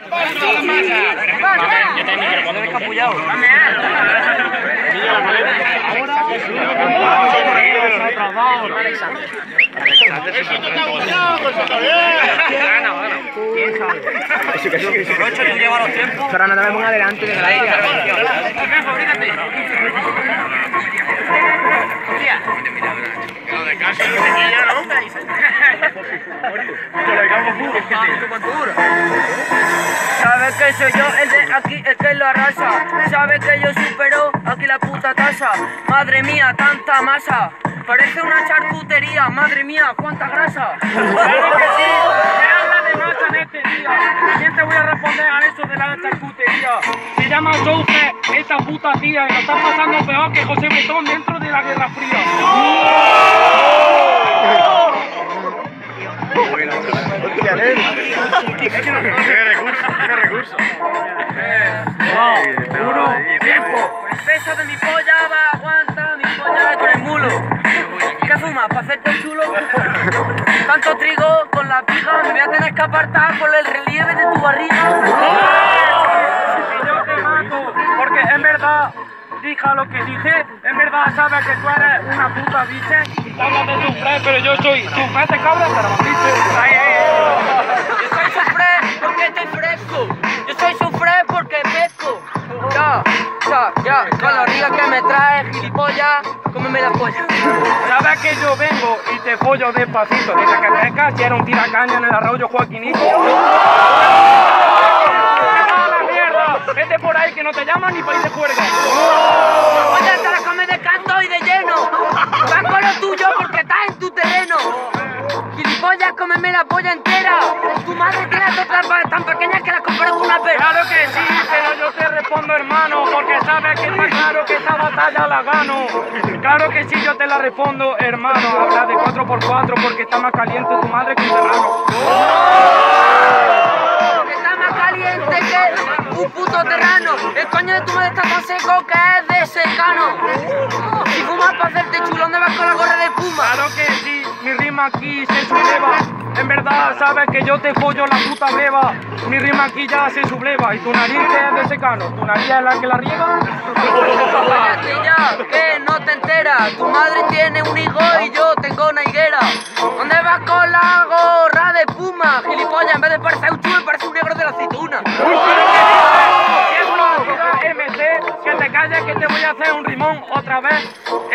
Yo también quiero poner escapullado. Pero no te me pongas adelante de Sabes que soy yo el de aquí, el que lo arrasa. Sabes que yo supero aquí la puta tasa. Madre mía, tanta masa. Parece una charcutería, madre mía, cuánta grasa. Claro que sí, se habla de masa en este día. También te voy a responder a eso de la charcutería. Se llama Joufre, esta puta tía, y lo está pasando peor que José Betón dentro de la Guerra Fría. Uno, tiempo. El peso de mi polla va, aguanta mi polla con el mulo. ¿Qué fumas? ¿Para hacerte chulo? Tanto trigo con la pija, me voy a tener que apartar por el relieve de tu barriga. Y yo te mato, porque en verdad, dija lo que dije, en verdad sabes que tú eres una puta biche. Hablas de sufrir, pero yo soy sufrir de cabra, pero biche. Ay, ay, ay. Yo soy sufré porque estoy fresco. Yo soy sufré porque pesco. Ya, ya, ya. Con la riga que me trae, gilipollas, cómeme la polla. Sabes que yo vengo y te follo despacito. Dice que pescas si era un tiracaña en el arroyo Joaquinito. ¡Ah, la mierda! Vete por ahí que no te llaman ni país de juerga. Tuyo porque estás en tu terreno. Gilipollas, cómeme la polla entera. Tu madre tiene las otras tan pequeñas que las compré con una pera. Claro que sí, pero yo te respondo hermano, porque sabes que está claro que esta batalla la gano. Claro que sí, yo te la respondo hermano. Habla de 4x4 porque está más caliente tu madre que un serrano. Que está más caliente que un puto terrano. El coño de tu madre está tan seco que es de secano. Si fumas para hacerte chulo, ¿dónde vas con la de puma? Claro que sí, mi rima aquí se subleva. En verdad, sabes que yo te follo la puta breva. Mi rima aquí ya se subleva. Y tu nariz que es de secano, tu nariz es la que la riega. Ya, que no te enteras. Tu madre tiene un higo y yo tengo una higuera. ¿Dónde vas con la gorra de puma? Gilipollas, en vez de parecer un chulo, parece un negro de la aceituna. Que te voy a hacer un rimón otra vez.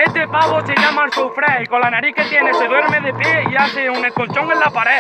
Este pavo se llama el sufré y con la nariz que tiene se duerme de pie y hace un escolchón en la pared.